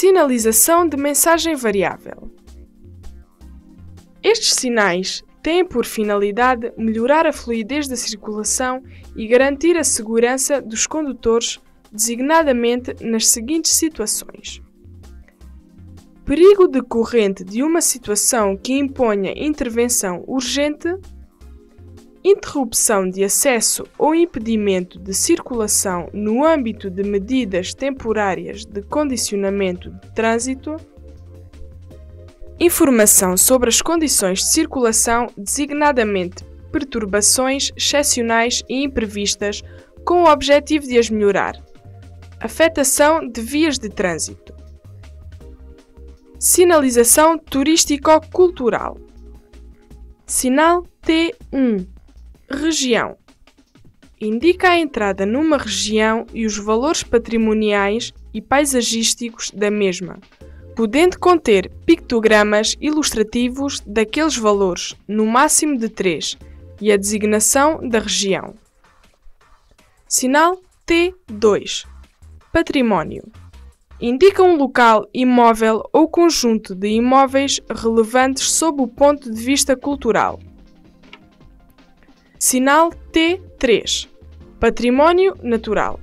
Sinalização de mensagem variável. Estes sinais têm por finalidade melhorar a fluidez da circulação e garantir a segurança dos condutores, designadamente nas seguintes situações: perigo decorrente de uma situação que imponha intervenção urgente, interrupção de acesso ou impedimento de circulação no âmbito de medidas temporárias de condicionamento de trânsito, informação sobre as condições de circulação, designadamente perturbações excepcionais e imprevistas, com o objetivo de as melhorar, afetação de vias de trânsito, sinalização turístico-cultural, sinal T1 Região. Indica a entrada numa região e os valores patrimoniais e paisagísticos da mesma, podendo conter pictogramas ilustrativos daqueles valores, no máximo de três, e a designação da região. Sinal T2 Património indica um local imóvel ou conjunto de imóveis relevantes sob o ponto de vista cultural. Sinal T3 Património Natural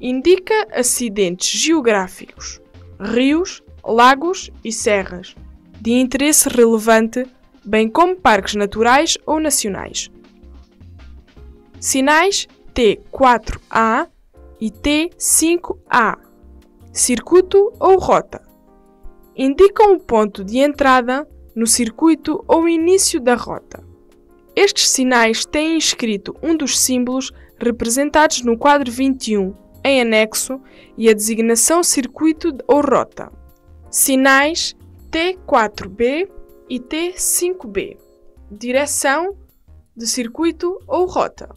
indica acidentes geográficos, rios, lagos e serras de interesse relevante, bem como parques naturais ou nacionais. Sinais T4A e T5A circuito ou rota. Indicam o ponto de entrada no circuito ou início da rota. Estes sinais têm escrito um dos símbolos representados no quadro 21, em anexo, e a designação circuito ou rota. Sinais T4B e T5B. Direção de circuito ou rota.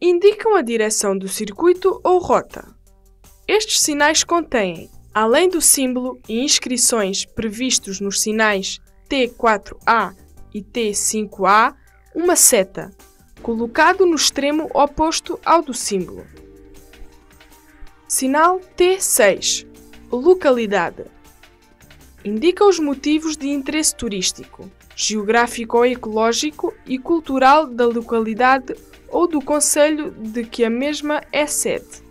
Indicam a direção do circuito ou rota. Estes sinais contêm, além do símbolo e inscrições previstos nos sinais T4A e T5A, uma seta, colocado no extremo oposto ao do símbolo. Sinal T6 Localidade indica os motivos de interesse turístico, geográfico ou ecológico e cultural da localidade ou do concelho de que a mesma é sede.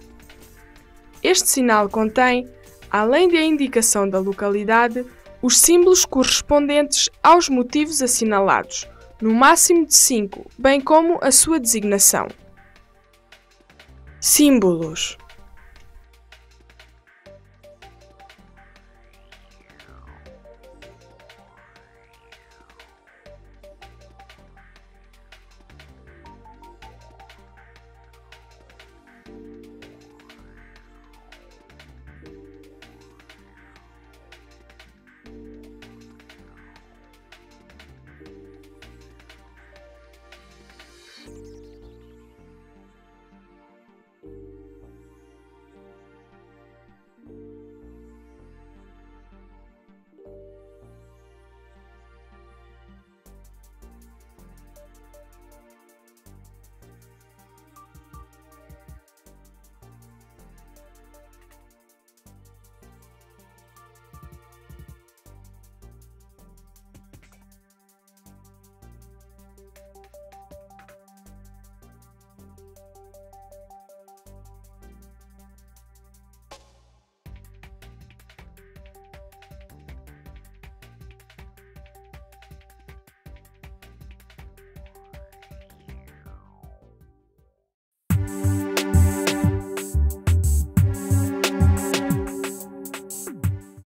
Este sinal contém, além da indicação da localidade, os símbolos correspondentes aos motivos assinalados, no máximo de 5, bem como a sua designação. Símbolos